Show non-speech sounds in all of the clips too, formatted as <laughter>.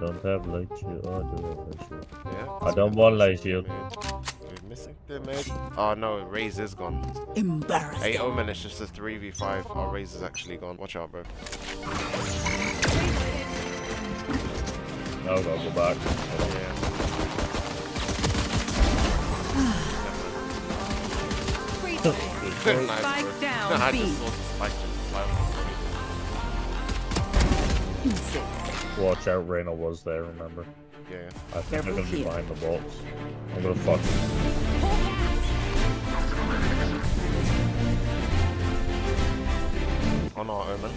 don't have light shield. Oh, I do have light shield. Yeah. I don't want light shield. We're missing the mid. Oh no, Raze is gone. Embarrassing. Hey Omen, it's just a 3v5. Our Raze is actually gone. Watch out, bro. Now I gotta go back. Yeah. <laughs> nice, Spike down, <laughs> I B. just saw the spike just fly off the Watch out, Reyna was there, remember? Yeah. I think Careful they're gonna be behind the box. I'm gonna fuck. On our Omen.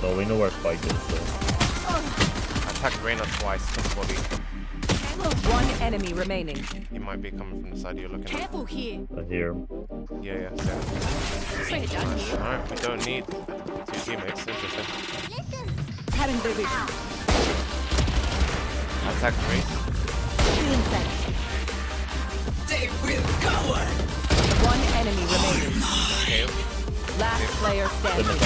So we know where Spike is, so. I attacked Reyna twice. Just body. One enemy remaining. He might be coming from the side you're looking at. Careful here. I hear him. Yeah, yeah. yeah. Alright, we don't need two teammates. Interesting. Having the vision. Attack me. Feeling set. They will go. One enemy remaining. Okay. Last okay. player standing.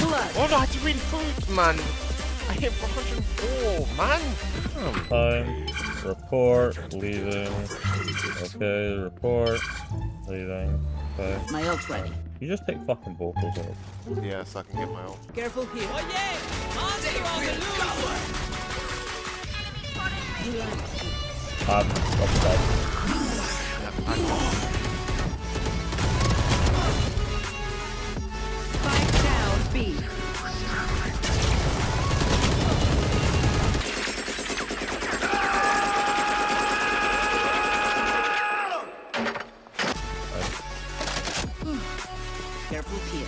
Blood. Oh no, I have to win food, man. I hit 104, man. Time. Report. Leaving. Okay, report. Leaving. Okay. My ult's ready. You just take fucking both those off. Yeah, so I can get my ult. Careful here. I'm upset. Yeah, I- Careful here.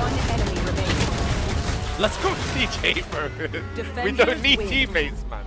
One enemy remaining. Let's go CJ, bro. we don't need win. teammates, man.